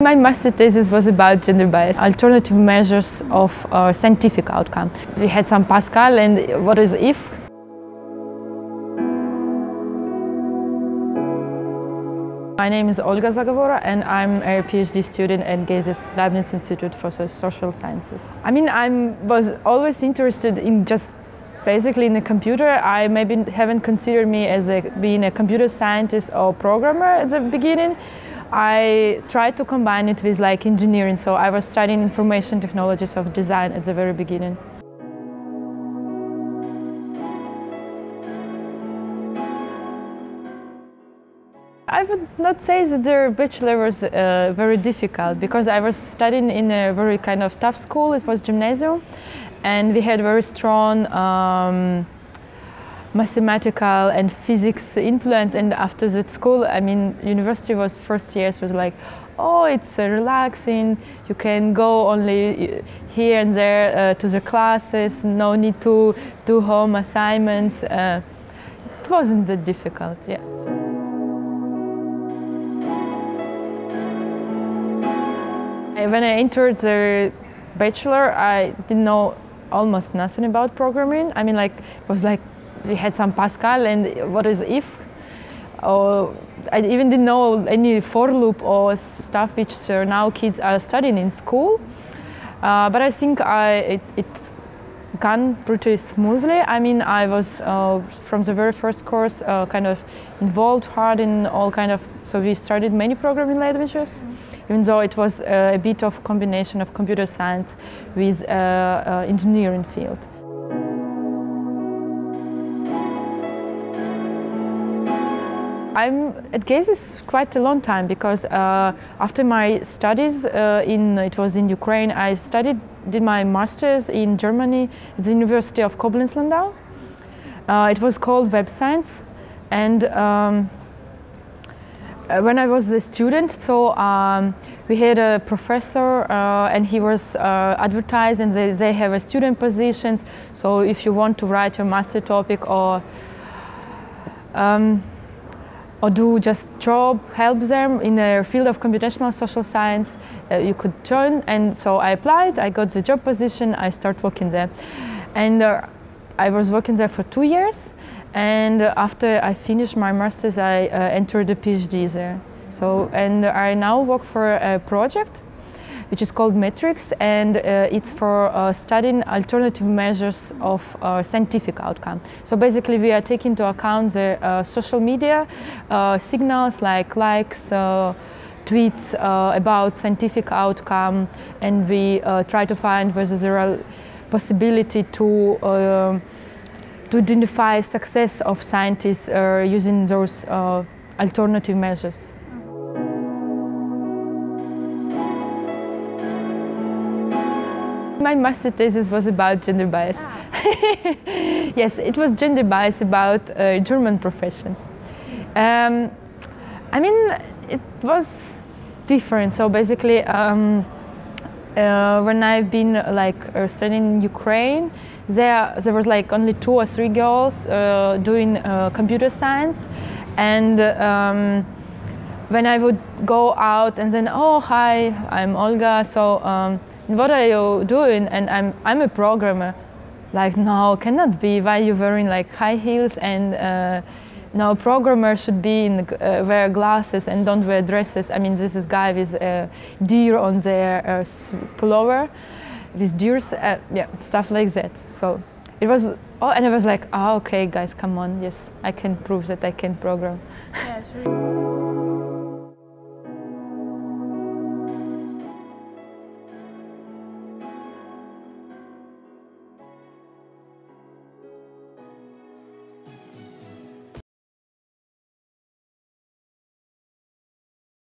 My master thesis was about gender bias, alternative measures of uh, scientific outcome. We had some Pascal and what is if. My name is Olga Zagovora and I'm a PhD student at GESIS Leibniz Institute for Social Sciences. I mean, I was always interested in just basically in the computer. I maybe haven't considered me as a, being a computer scientist or programmer at the beginning. I tried to combine it with like engineering, so I was studying information technologies of design at the very beginning. I would not say that the bachelor was uh, very difficult because I was studying in a very kind of tough school. It was gymnasium, and we had very strong um, mathematical and physics influence and after that school i mean university was first years was like oh it's uh, relaxing. You can go only uh, here and there uh, to the classes. No need to do home assignments. Uh, it wasn't that difficult yeah. When i entered the bachelor i didn't know almost nothing about programming. I mean like it was like we had some Pascal and what is if. Or I even didn't know any for loop or stuff which uh, now kids are studying in school. Uh, but I think I, it, it gone pretty smoothly. I mean, I was uh, from the very first course uh, kind of involved hard in all kind of. So we started many programming languages, mm -hmm. even though it was uh, a bit of combination of computer science with uh, uh, engineering field. I'm at GESIS quite a long time because uh, after my studies uh, in it was in Ukraine, I studied did my masters in Germany at the University of Koblenz-Landau. Uh, it was called Web Science, and um, uh, when I was a student, so um, we had a professor uh, and he was uh, advertised and they, they have a student positions. So if you want to write your master topic or um, or do just job help them in the field of computational social science, uh, you could join. And so I applied, I got the job position, I started working there. And uh, I was working there for two years. And after I finished my master's, I uh, entered the PhD there. So, and I now work for a project which is called Metrics, and uh, it's for uh, studying alternative measures of uh, scientific outcome. So basically, we are taking into account the uh, social media uh, signals like likes, uh, tweets about scientific outcome, and we try to find whether there are possibility to to identify success of scientists using those alternative measures. My master thesis was about gender bias. Ah. yes, it was gender bias about uh, German professions. Um, I mean, it was different. So basically, um, uh, when I've been like uh, studying in Ukraine, there there was like only two or three girls uh, doing uh, computer science, and um, when I would go out and then oh hi, I'm Olga, so. Um, what are you doing? And I'm, I'm a programmer. Like, no, cannot be. Why you wearing like high heels and uh, no, programmer should be in uh, wear glasses and don't wear dresses. I mean, this is guy with a deer on their uh, pullover, with deers, uh, yeah, stuff like that. So it was, oh, and I was like, oh, okay, guys, come on, yes, I can prove that I can program. Yeah,